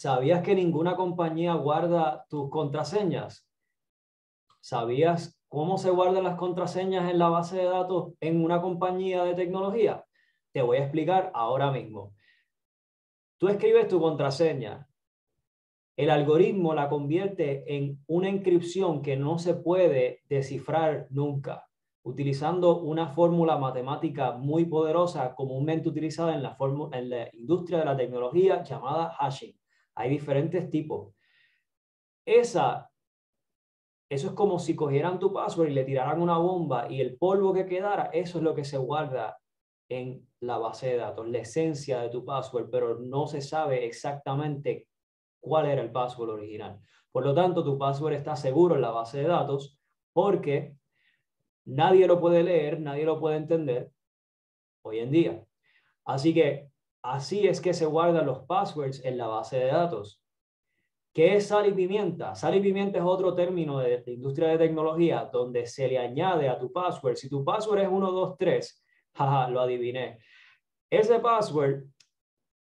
¿Sabías que ninguna compañía guarda tus contraseñas? ¿Sabías cómo se guardan las contraseñas en la base de datos en una compañía de tecnología? Te voy a explicar ahora mismo. Tú escribes tu contraseña. El algoritmo la convierte en una inscripción que no se puede descifrar nunca, utilizando una fórmula matemática muy poderosa comúnmente utilizada en la, en la industria de la tecnología llamada hashing. Hay diferentes tipos. Esa, eso es como si cogieran tu password y le tiraran una bomba y el polvo que quedara, eso es lo que se guarda en la base de datos, la esencia de tu password, pero no se sabe exactamente cuál era el password original. Por lo tanto, tu password está seguro en la base de datos porque nadie lo puede leer, nadie lo puede entender hoy en día. Así que Así es que se guardan los passwords en la base de datos. ¿Qué es sal y pimienta? Sal y pimienta es otro término de, industria de tecnología donde se le añade a tu password. Si tu password es 123, jaja, lo adiviné. Ese password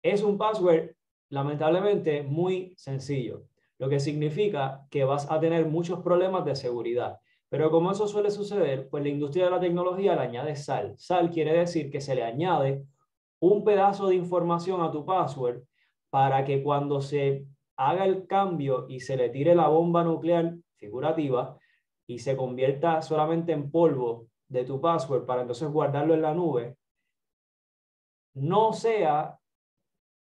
es un password lamentablemente muy sencillo, lo que significa que vas a tener muchos problemas de seguridad. Pero como eso suele suceder, pues la industria de la tecnología le añade sal. Sal quiere decir que se le añade un pedazo de información a tu password para que cuando se haga el cambio y se le tire la bomba nuclear figurativa y se convierta solamente en polvo de tu password para entonces guardarlo en la nube, no sea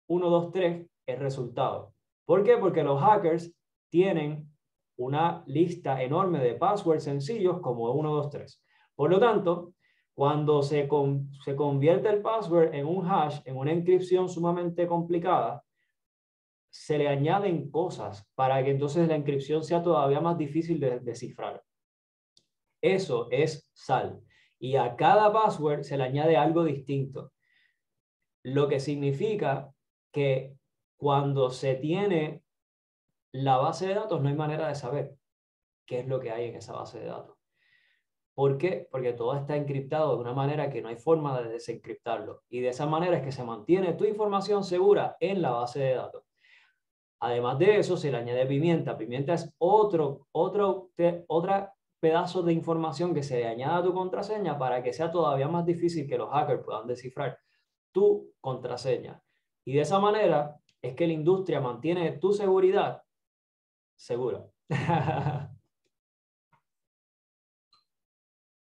1, 2, 3 el resultado. ¿Por qué? Porque los hackers tienen una lista enorme de passwords sencillos como 1, 2, 3. Por lo tanto, cuando se, se convierte el password en un hash, en una inscripción sumamente complicada, se le añaden cosas para que entonces la inscripción sea todavía más difícil de descifrar. Eso es sal. Y a cada password se le añade algo distinto. Lo que significa que cuando se tiene la base de datos no hay manera de saber qué es lo que hay en esa base de datos. ¿Por qué? Porque todo está encriptado de una manera que no hay forma de desencriptarlo. Y de esa manera es que se mantiene tu información segura en la base de datos. Además de eso, se le añade pimienta. Pimienta es otro, otro otra pedazo de información que se le añade a tu contraseña para que sea todavía más difícil que los hackers puedan descifrar tu contraseña. Y de esa manera es que la industria mantiene tu seguridad segura.